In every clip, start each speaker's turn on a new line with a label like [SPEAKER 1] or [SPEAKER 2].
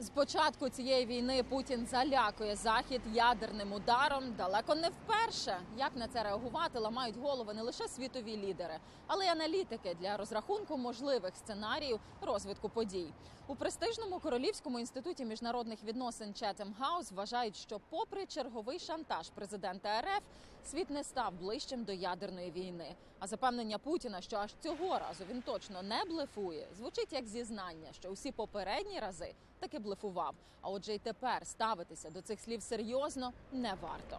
[SPEAKER 1] З початку цієї війни Путін залякує захід ядерним ударом далеко не вперше. Як на це реагувати, ламають голови не лише світові лідери, але й аналітики для розрахунку можливих сценаріїв розвитку подій. У престижному королівському інституті міжнародних відносин Chatham House вважають, що, попри черговий шантаж президента РФ, світ не став ближчим до ядерної війни. А запевнення Путіна, що аж цього разу він точно не блефує, звучить як зізнання, що усі попередні рази таки блефував. А отже, й тепер ставитися до цих слів серйозно не варто.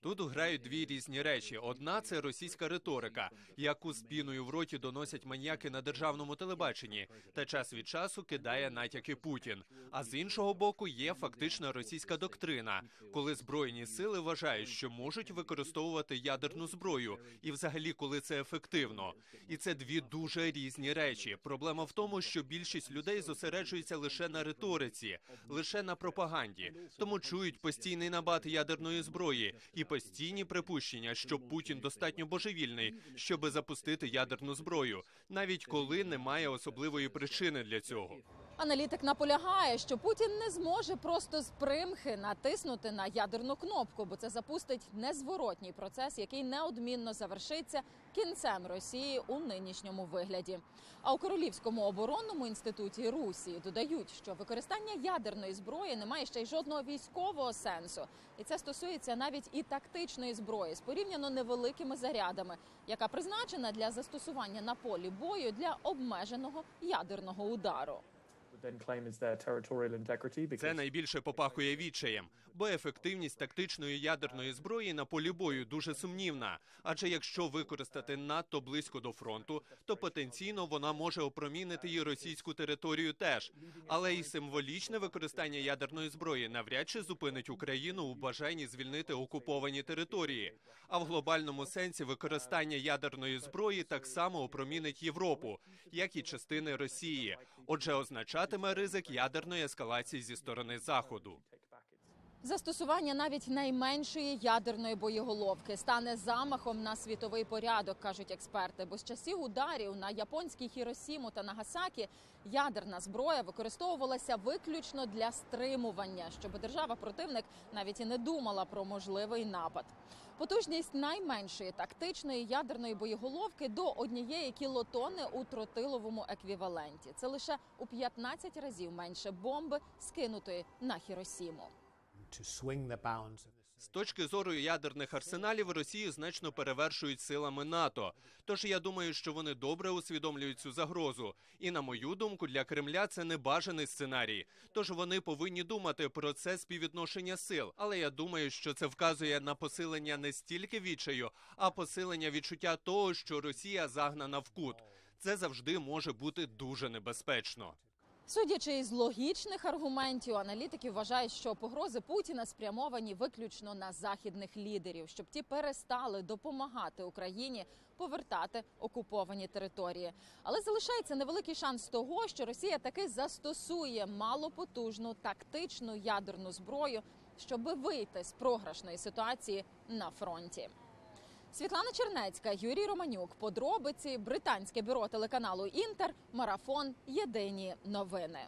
[SPEAKER 2] Тут грають дві різні речі. Одна це російська риторика, яку з піною в роті доносять маньяки на державному телебаченні, та час від часу кидає натяки Путін. А з іншого боку, є фактична російська доктрина, коли збройні сили вважають, що можуть використовувати ядерну зброю, і взагалі, коли це ефективно. І це дві дуже різні речі. Проблема в тому, що більшість людей зосереджується лише на риториці, лише на пропаганді, тому чують постійний набат ядерної зброї і постійні припущення, що Путін достатньо божевільний, щоб запустити ядерну зброю, навіть коли немає особливої причини для цього.
[SPEAKER 1] Аналітик наполягає, що Путін не зможе просто з примхи натиснути на ядерну кнопку, бо це запустить незворотній процес, який неодмінно завершиться кінцем Росії у нинішньому вигляді. А у Королівському оборонному інституті Русі додають, що використання ядерної зброї не має ще й жодного військового сенсу, і це стосується навіть і тактичної зброї з порівняно невеликими зарядами, яка призначена для застосування на полі бою для обмеженого ядерного удару.
[SPEAKER 2] Це найбільше попахує відчаєм, бо ефективність тактичної ядерної зброї на полі бою дуже сумнівна. Адже якщо використати надто близько до фронту, то потенційно вона може опромінити і російську територію теж. Але і символічне використання ядерної зброї навряд чи зупинить Україну у бажанні звільнити окуповані території. А в глобальному сенсі використання ядерної зброї так само опромінить Європу, як і частини Росії. Отже, означатиме ризик ядерної ескалації зі сторони заходу.
[SPEAKER 1] Застосування навіть найменшої ядерної боєголовки стане замахом на світовий порядок, кажуть експерти. Бо з часів ударів на японський Хіросіму та Нагасакі ядерна зброя використовувалася виключно для стримування, щоб держава-противник навіть і не думала про можливий напад. Потужність найменшої тактичної ядерної боєголовки до однієї кілотони у тротиловому еквіваленті. Це лише у 15 разів менше бомби, скинутої на Хіросіму.
[SPEAKER 2] З точки зору ядерних арсеналів Росію значно перевершують силами НАТО. Тож я думаю, що вони добре усвідомлюють цю загрозу. І на мою думку, для Кремля це не бажаний сценарій. Тож вони повинні думати про це співвідношення сил. Але я думаю, що це вказує на посилення не стільки відчаю, а посилення відчуття того, що Росія загнана в кут. Це завжди може бути дуже небезпечно.
[SPEAKER 1] Судячи із логічних аргументів, аналітики вважають, що погрози Путіна спрямовані виключно на західних лідерів, щоб ті перестали допомагати Україні повертати окуповані території. Але залишається невеликий шанс того, що Росія таки застосує малопотужну тактичну ядерну зброю, щоби вийти з програшної ситуації на фронті. Світлана Чернецька, Юрій Романюк. Подробиці британське бюро телеканалу Інтер. Марафон. Єдині новини.